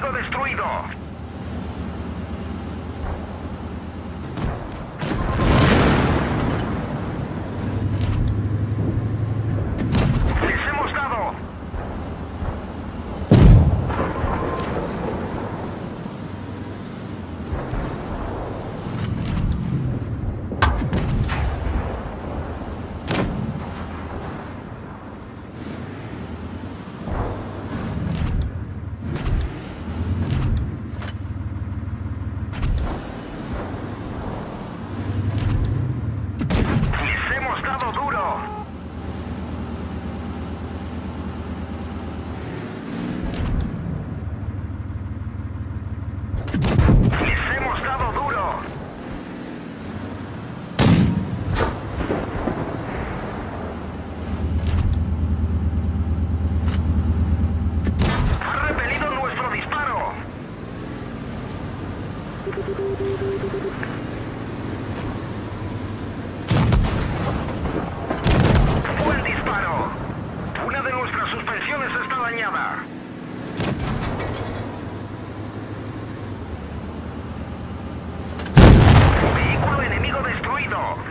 enemigo destruido. off.